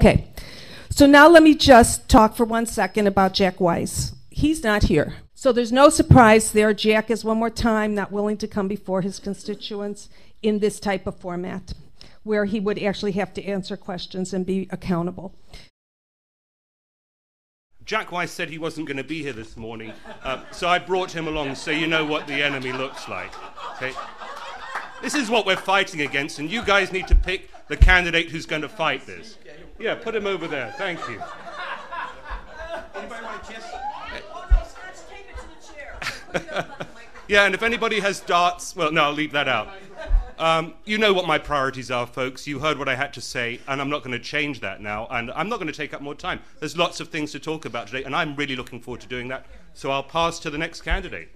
Okay, so now let me just talk for one second about Jack Weiss. He's not here. So there's no surprise there. Jack is one more time not willing to come before his constituents in this type of format, where he would actually have to answer questions and be accountable. Jack Weiss said he wasn't going to be here this morning, uh, so I brought him along so you know what the enemy looks like. Okay? This is what we're fighting against, and you guys need to pick the candidate who's going to fight this. Yeah, put him over there. Thank you. Anybody want a kiss? Oh, no, Serge, take it to the chair. yeah, and if anybody has darts, well, no, I'll leave that out. Um, you know what my priorities are, folks. You heard what I had to say, and I'm not going to change that now. And I'm not going to take up more time. There's lots of things to talk about today, and I'm really looking forward to doing that. So I'll pass to the next candidate.